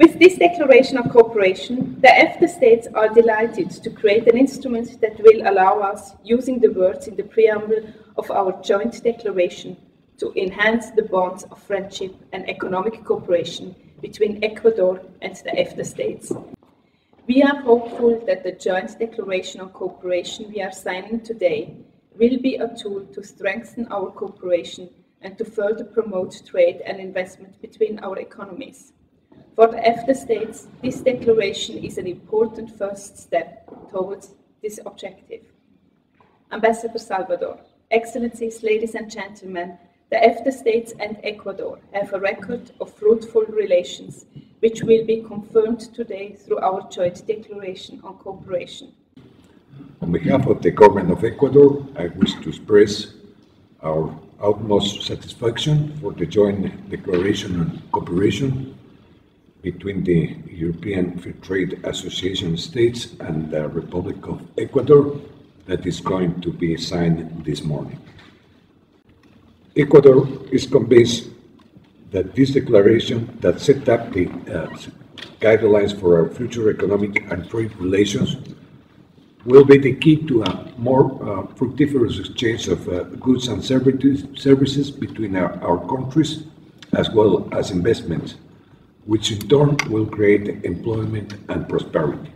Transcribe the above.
With this declaration of cooperation, the EFTA states are delighted to create an instrument that will allow us, using the words in the preamble of our joint declaration, to enhance the bonds of friendship and economic cooperation between Ecuador and the EFTA states. We are hopeful that the joint declaration of cooperation we are signing today will be a tool to strengthen our cooperation and to further promote trade and investment between our economies. For the EFTA states, this declaration is an important first step towards this objective. Ambassador Salvador, Excellencies, ladies and gentlemen, the EFTA states and Ecuador have a record of fruitful relations, which will be confirmed today through our joint declaration on cooperation. On behalf of the government of Ecuador, I wish to express our utmost satisfaction for the joint declaration on cooperation between the European Free Trade Association states and the Republic of Ecuador that is going to be signed this morning. Ecuador is convinced that this declaration that set up the uh, guidelines for our future economic and trade relations will be the key to a more uh, fructiferous exchange of uh, goods and services, between our, our countries as well as investments which in turn will create employment and prosperity.